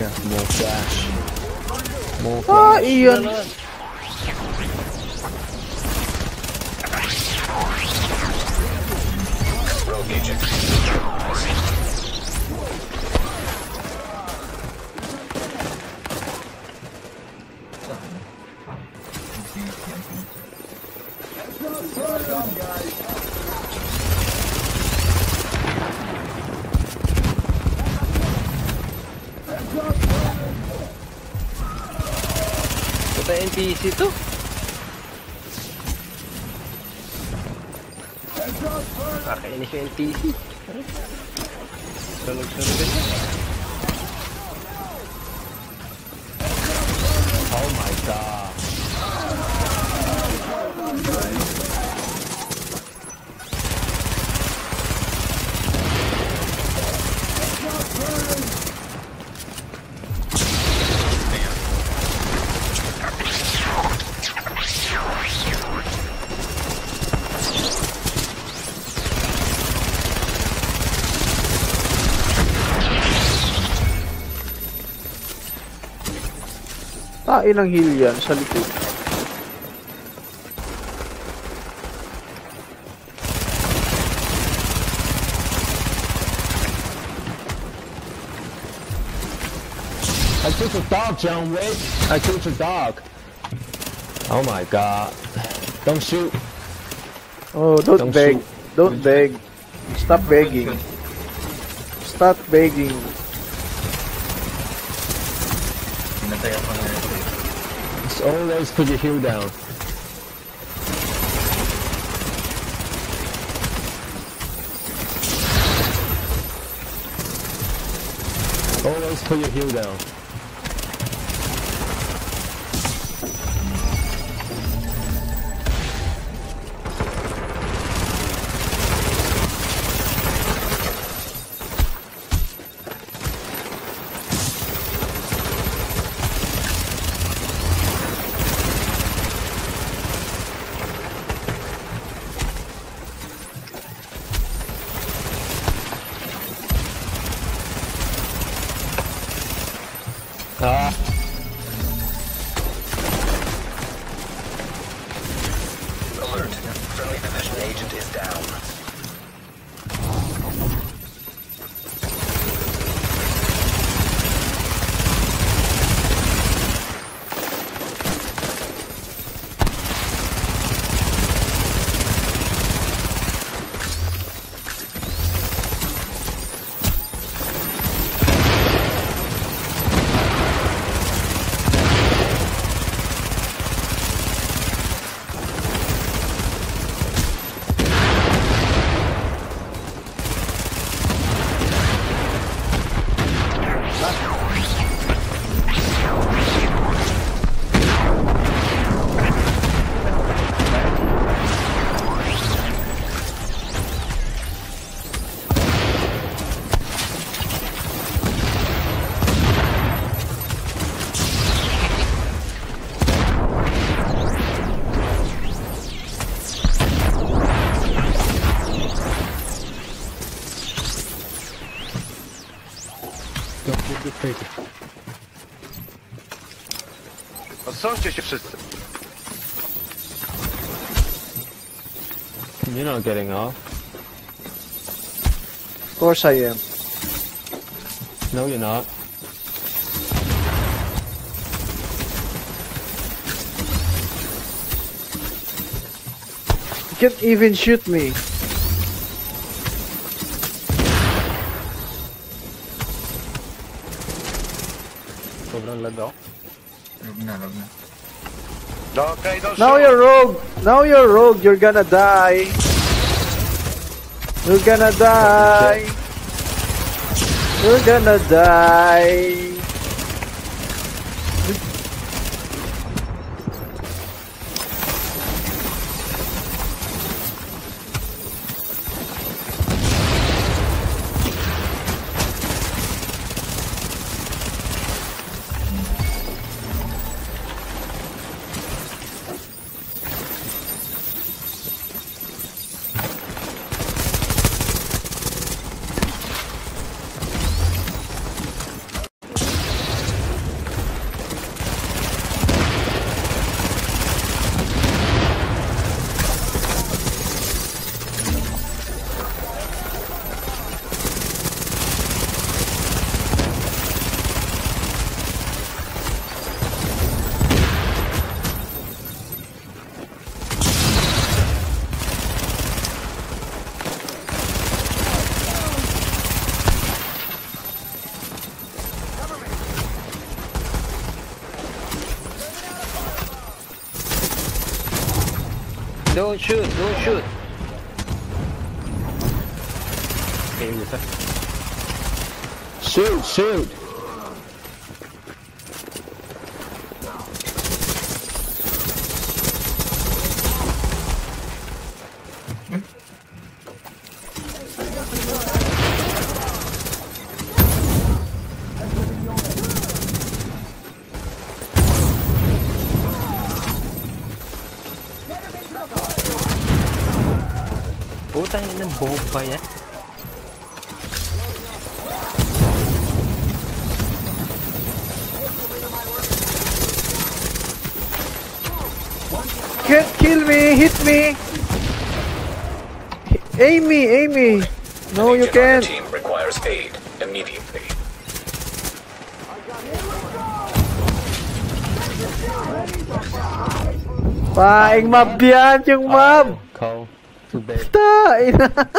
Yeah, more flash. More Ah, flash. iyon. Rogue agent. di situ? Pakai ini NPC. Oh my god. Tain ng heal yan sa likod. I killed a dog, John Wick. I killed a dog. Oh my god. Don't shoot. Oh, don't, Don't beg. shoot. Don't beg. Stop begging. Stop begging. Pinatay ako na. Just always put your heel down. Always put your heel down. Ah, Alert. Friendly division agent is down. Odsuńcie się wszyscy. You're not getting off. Of course I am. No, you're not. You can't even shoot me. Sobrang lago. Log na, log. Okay, don't Now shoot. you're rogue. Now you're rogue. You're gonna die. You're gonna die. You're gonna die. Don't shoot, don't shoot. Shoot, shoot. ಕೂತಾಗಿಂದ Can't Kill me, hit me! Aim me, aim me! No, you can't! Ba requires anh mập đi ăn chừng mập! Không. Está.